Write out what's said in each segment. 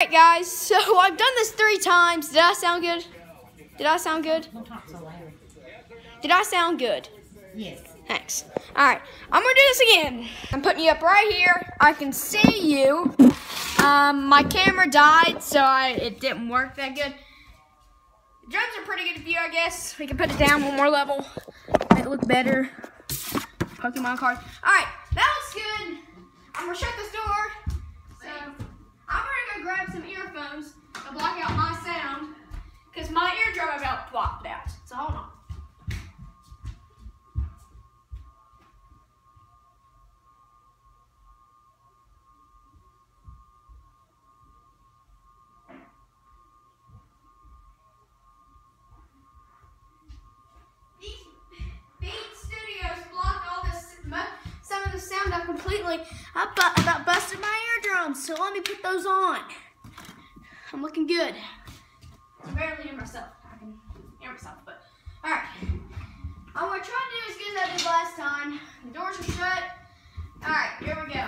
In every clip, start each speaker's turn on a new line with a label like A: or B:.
A: Alright guys, so I've done this three times. Did I sound good? Did I sound good?
B: Don't talk so loud.
A: Did I sound good?
B: Yes.
A: Thanks. Alright, I'm gonna do this again. I'm putting you up right here. I can see you. Um, my camera died, so I, it didn't work that good. The drums are pretty good view, I guess. We can put it down one more level. Make it look better. Pokemon card. Alright, that looks good. I'm gonna shut this door. Completely. I bu- about busted my eardrums, so let me put those on. I'm looking good. I barely hear myself. I can hear myself, but all right. I'm gonna try to do as good as I did last time. The doors are shut. All right, here we go.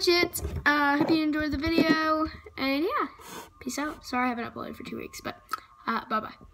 A: Much it. Uh, hope you enjoyed the video, and yeah, peace out. Sorry I haven't uploaded for two weeks, but uh, bye-bye.